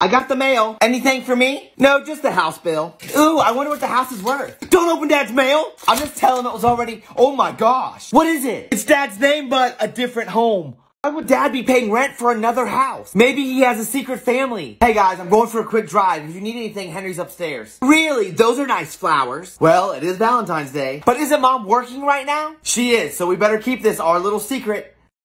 I got the mail. Anything for me? No, just the house bill. Ooh, I wonder what the house is worth. Don't open Dad's mail. I'll just tell him it was already. Oh my gosh. What is it? It's Dad's name, but a different home. Why would Dad be paying rent for another house? Maybe he has a secret family. Hey guys, I'm going for a quick drive. If you need anything, Henry's upstairs. Really? Those are nice flowers. Well, it is Valentine's Day. But isn't Mom working right now? She is, so we better keep this our little secret.